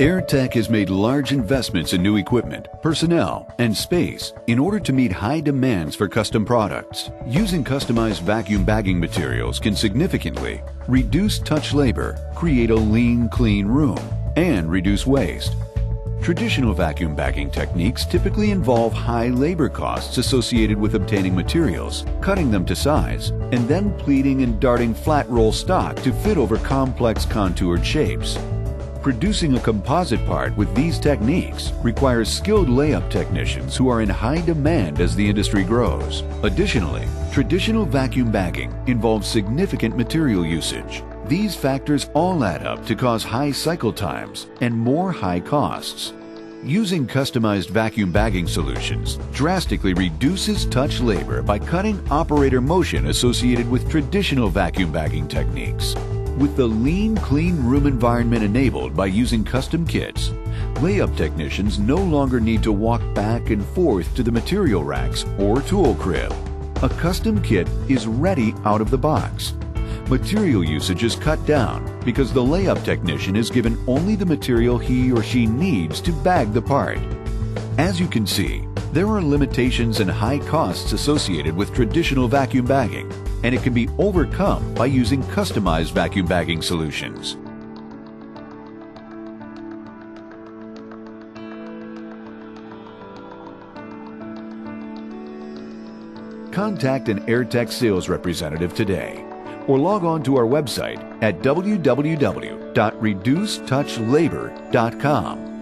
AirTech has made large investments in new equipment, personnel, and space in order to meet high demands for custom products. Using customized vacuum bagging materials can significantly reduce touch labor, create a lean, clean room, and reduce waste. Traditional vacuum bagging techniques typically involve high labor costs associated with obtaining materials, cutting them to size, and then pleating and darting flat roll stock to fit over complex contoured shapes. Producing a composite part with these techniques requires skilled layup technicians who are in high demand as the industry grows. Additionally, traditional vacuum bagging involves significant material usage. These factors all add up to cause high cycle times and more high costs. Using customized vacuum bagging solutions drastically reduces touch labor by cutting operator motion associated with traditional vacuum bagging techniques. With the lean, clean room environment enabled by using custom kits, layup technicians no longer need to walk back and forth to the material racks or tool crib. A custom kit is ready out of the box. Material usage is cut down because the layup technician is given only the material he or she needs to bag the part. As you can see, there are limitations and high costs associated with traditional vacuum bagging, and it can be overcome by using customized vacuum bagging solutions. Contact an AirTech sales representative today or log on to our website at www.reducetouchlabor.com